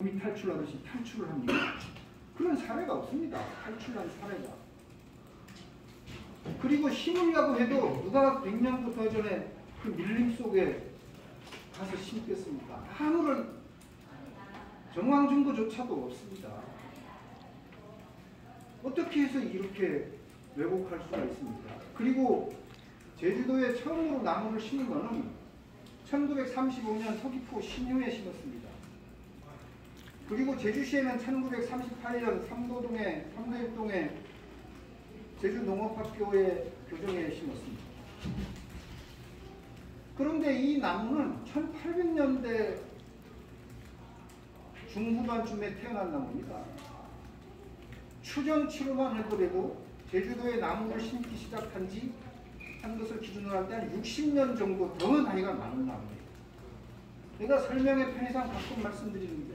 곰이 탈출하듯이 탈출을 합니다. 그런 사례가 없습니다. 탈출한 사례가. 그리고 심으려고 해도 누가 100년부터 전에 그 밀림 속에 가서 심겠습니까? 아무런 정황 증거조차도 없습니다. 어떻게 해서 이렇게 왜곡할 수가 있습니까? 그리고 제주도에 처음으로 나무를 심은 거는 1935년 서귀포 신유에 심었습니다. 그리고 제주시에는 1938년 삼도동에 삼도일동에 제주농업학교의 교정에 심었습니다. 그런데 이 나무는 1800년대 중후반쯤에 태어난 나무입니다. 추정치로만 해보래도 제주도에 나무를 심기 시작한 지 한 것을 기준으로 할 때 한 60년 정도 더 나이가 많은 나무예요. 내가 설명의 편의상 가끔 말씀드리는데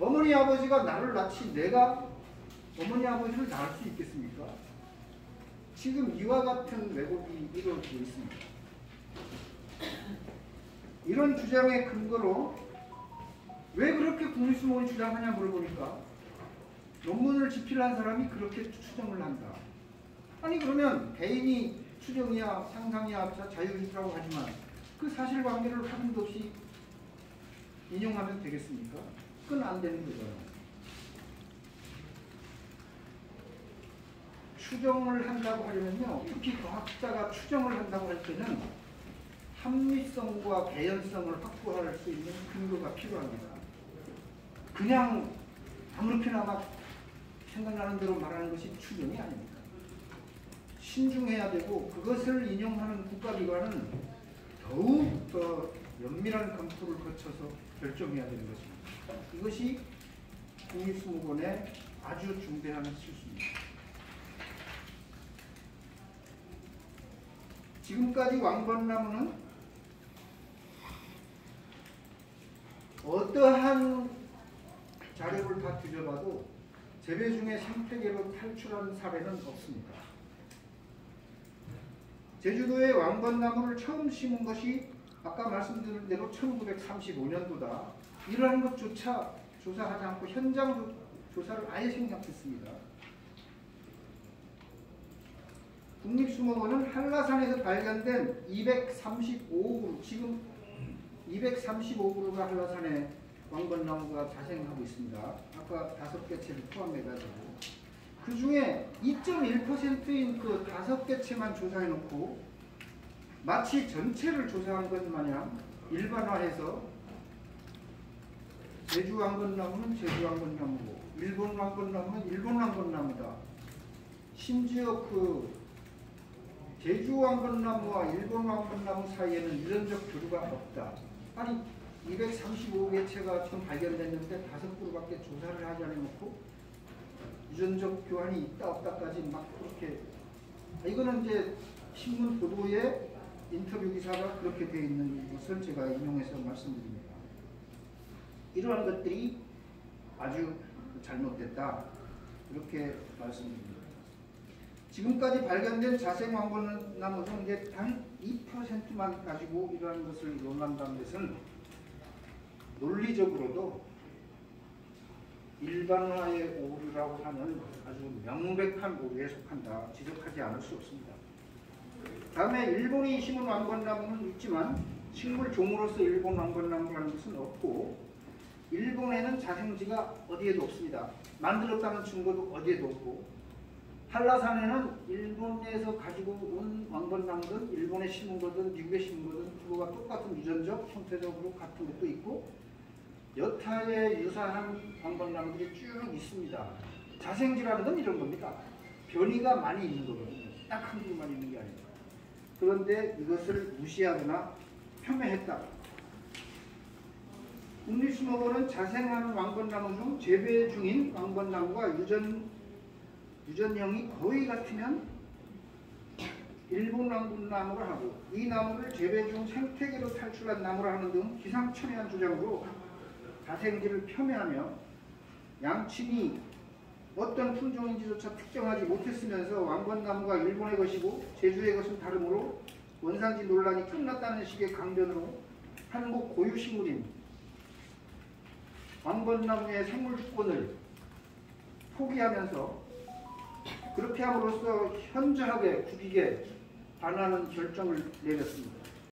어머니 아버지가 나를 낳지 내가 어머니 아버지를 낳을 수 있겠습니까? 지금 이와 같은 왜곡이 이루어지고 있습니다. 이런 주장의 근거로 왜 그렇게 국립수목원이 주장하냐 물어보니까 논문을 집필한 사람이 그렇게 추정을 한다. 아니 그러면 개인이 추정이야 상상이야 자유주라고 하지만 그 사실관계를 확인도 없이 인용하면 되겠습니까? 그건 안 되는 거잖아요. 추정을 한다고 하려면요. 특히 과학자가 추정을 한다고 할 때는 합리성과 개연성을 확보할 수 있는 근거가 필요합니다. 그냥 아무렇게나 막 생각나는 대로 말하는 것이 추정이 아닙니다. 신중해야 되고 그것을 인용하는 국가기관은 더욱 더 면밀한 검토를 거쳐서 결정해야 되는 것입니다. 이것이 국립수목원의 아주 중대한 실수입니다. 지금까지 왕건나무는 어떠한 자료를 다 뒤져봐도 재배 중에 생태계로 탈출한 사례는 없습니다. 제주도에 왕건나무를 처음 심은 것이 아까 말씀드린 대로 1935년도다. 이러한 것조차 조사하지 않고 현장 조사를 아예 생략했습니다. 국립수목원은 한라산에서 발견된 235그루, 지금 235그루가 한라산에 왕건나무가 자생하고 있습니다. 아까 다섯 개체를 포함해가지고 그 중에 2.1%인 그 다섯 개체만 조사해놓고 마치 전체를 조사한 것 마냥 일반화해서 제주 왕건나무는 제주 왕건나무고 일본 왕건나무는 일본 왕건나무다. 심지어 그 제주 왕건나무와 일본 왕건나무 사이에는 유전적 교류가 없다. 아니 235개체가 지금 발견됐는데 다섯 그루밖에 조사를 하지 않아놓고 유전적 교환이 있다 없다까지 막 그렇게 이거는 이제 신문 보도에 인터뷰 기사가 그렇게 되어 있는 것을 제가 인용해서 말씀드립니다. 이러한 것들이 아주 잘못됐다 이렇게 말씀드립니다. 지금까지 발견된 자생 왕건나무 중 이제 단 2%만 가지고 이러한 것을 논한다는 것은 논리적으로도 일반화의 오류라고 하는 아주 명백한 오류에 속한다. 지적하지 않을 수 없습니다. 다음에 일본이 심은 왕건나무는 있지만 식물 종으로서 일본 왕건나무라는 것은 없고 일본에는 자생지가 어디에도 없습니다. 만들었다는 증거도 어디에도 없고 한라산에는 일본에서 가지고 온 왕건나무든 일본에 심은 거든 미국에 심은 거든 그거가 똑같은 유전적 형태적으로 같은 것도 있고 여타의 유사한 방건나무들이 쭉 있습니다. 자생지라는 건 이런 겁니다. 변이가 많이 있는 거거든요. 딱 한 그루만 있는 게 아니라. 그런데 이것을 무시하거나 폄훼했다. 국립수목원은 자생하는 왕건나무 중 재배 중인 왕건나무가 유전, 유전형이 거의 같으면 일본 왕건나무를 하고 이 나무를 재배 중 생태계로 탈출한 나무라 하는 등 기상천외한 주장으로 자생지를 폄훼하며 양친이 어떤 품종인지조차 특정하지 못했으면서 왕건나무가 일본의 것이고 제주의 것은 다르므로 원산지 논란이 끝났다는 식의 강변으로 한국 고유식물인 왕건나무의 생물주권을 포기하면서 그렇게 함으로써 현저하게 국익에 반하는 결정을 내렸습니다.